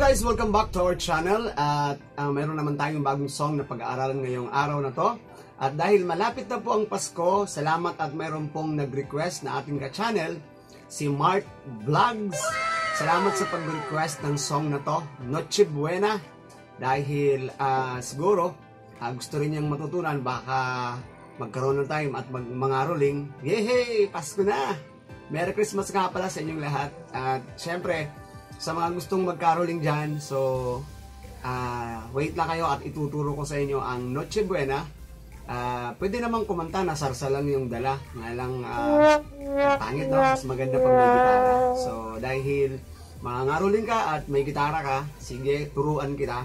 guys, welcome back to our channel at uh, mayroon naman tayong bagong song na pag-aaralan ngayong araw na to. At dahil malapit na po ang Pasko, salamat at mayroon pong nag-request na ating ka-channel, si Mark Vlogs. Salamat sa pag-request ng song na to, Noche Buena. Dahil uh, siguro, uh, gusto rin niyang matutunan, baka magkaroon ng time at mag mangaroling. Yehey! Pasko na! Merry Christmas nga pala sa inyong lahat. At syempre, sa mga gustong magkaroling dyan, so uh, wait lang kayo at ituturo ko sa inyo ang Noche Buena. Uh, pwede namang kumanta na sarsa lang yung dala. Nga lang, uh, pangit no? Mas maganda pag may gitara. So, dahil mangaroling ka at may gitara ka, sige, turuan kita.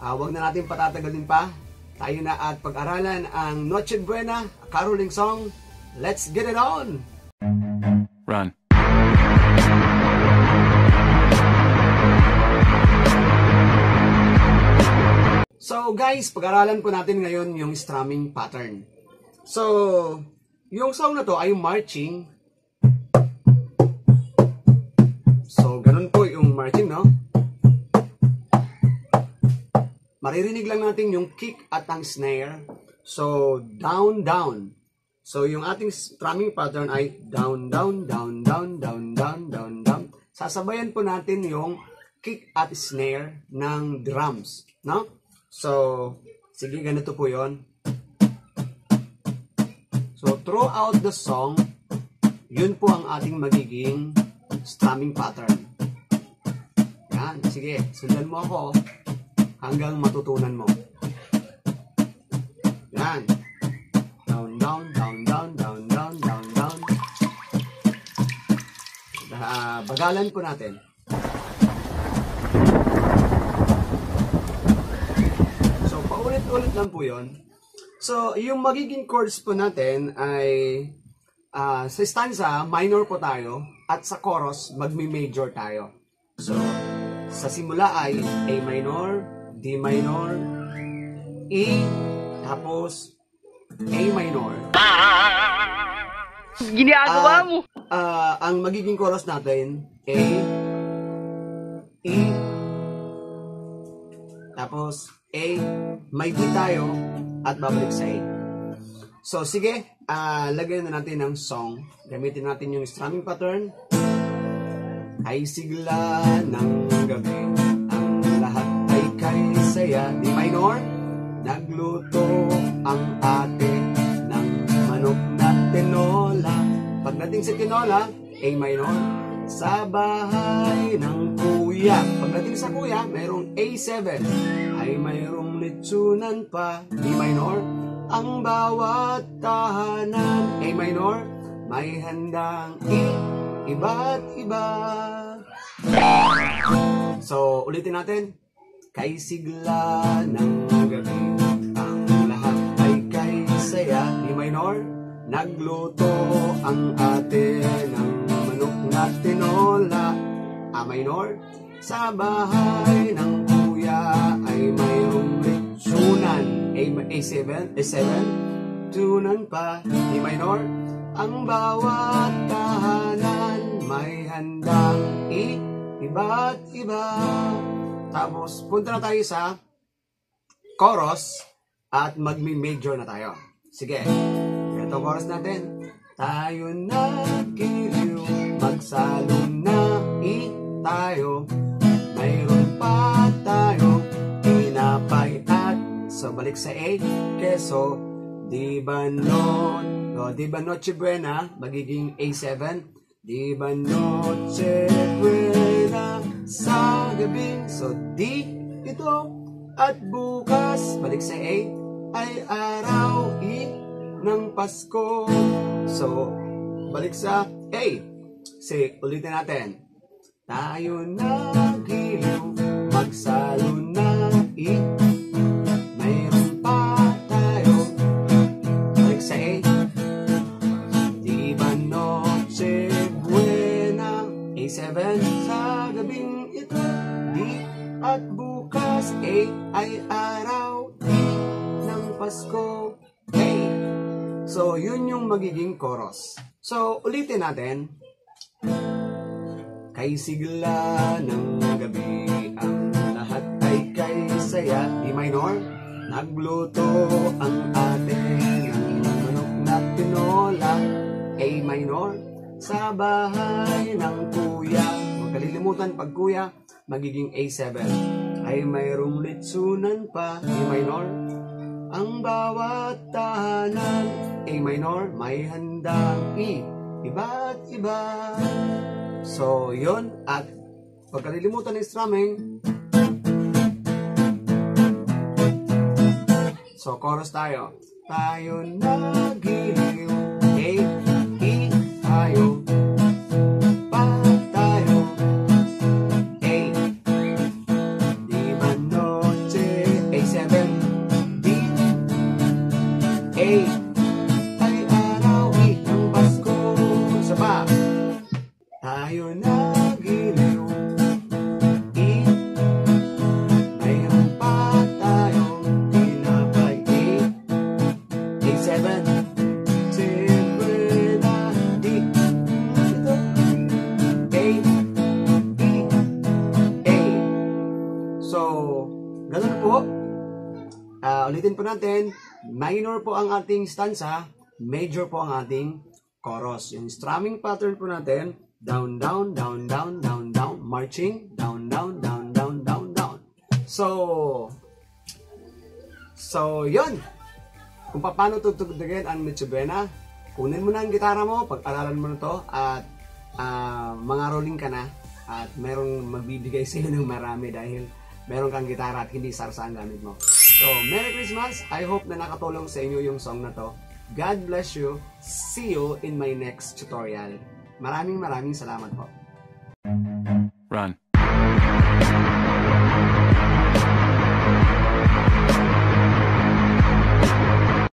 Uh, wag na natin patatagalin pa. Tayo na at pag-aralan ang Noche Buena, caroling song. Let's get it on! Run. So guys, pag-aralan po natin ngayon yung strumming pattern. So, yung song na to ay marching. So, ganun po yung marching, no? Maririnig lang natin yung kick at ang snare. So, down, down. So, yung ating strumming pattern ay down, down, down, down, down, down, down, down. Sasabayan po natin yung kick at snare ng drums, no? So, sige, ganito po yon. So, throughout the song, yun po ang ating magiging strumming pattern. Yan, sige, sundan mo ako hanggang matutunan mo. Yan. Down, down, down, down, down, down, down, down. Uh, bagalan po natin. Ulit lang po yon. So, yung magiging chords po natin ay uh, sa stanza, minor po tayo at sa chorus, magmi-major tayo. So, sa simula ay A minor, D minor, E, tapos A minor. Ginagawa mo! Uh, ang magiging chorus natin, A, E, tapos A, may B tayo at babalik sa A. So sige, uh, lagyan na natin ng song. Gamitin natin yung strumming pattern. Ay sigla ng gabi, ang lahat ay kay saya. D minor, nagluto ang ate ng manok na tinola. Pagdating sa tinola, A minor, sa bahay ng kuya. Pagdating sa kuya, mayroong A7 ay mayroong litsunan pa. D minor ang bawat tahanan. A minor may handang E iba't iba. So ulitin natin. Kay sigla ng gabi ang lahat ay kay saya. D minor nagluto ang ate ng manok na tinola. A minor sa bahay ng kuya ay mayroong litsunan. A, A7, A7, tunan pa, A minor. Ang bawat tahanan may handang I, iba't iba. Tapos, punta na tayo sa chorus at magmi-major na tayo. Sige, ito chorus natin. Tayo na giliw, magsalo na i tayo so balik sa 8 keso di ba no no di ba noche buena? Magiging A7 di ba noche buena sa gabi? So di ito. At bukas balik sa 8 ay araw i ng Pasko. So balik sa A. Say ulitin natin. Tayo nagiliw, magsalo na i Pasko A So, yun yung magiging chorus. So, ulitin natin. Kay sigla ng gabi ang ay saya. E minor. Nagluto ang ate ng manok na tinola. A minor. Sa bahay ng kuya. Huwag kalilimutan pag kuya, magiging A7. Ay mayroong litsunan pa. A minor. Ang bawat tahanan. A minor. May handang E. Iba't iba. So, yon At huwag kalilimutan ng strumming. So, chorus tayo. Tayo nagiliw. A, E, tayo. Ulitin po natin. Minor po ang ating stanza. Major po ang ating chorus. Yung strumming pattern po natin, down, down, down, down, down, down, marching, down, down, down, down, down, down. So, so, yun. Kung paano tutugtugin ang Mitsubena, kunin mo na ang gitara mo, pag-aralan mo na to, at ah, mga rolling ka na, at merong magbibigay sa iyo ng marami dahil meron kang gitara at hindi sarsa ang gamit mo. So, Merry Christmas! I hope na nakatulong sa inyo yung song na to. God bless you. See you in my next tutorial. Maraming maraming salamat po. Run.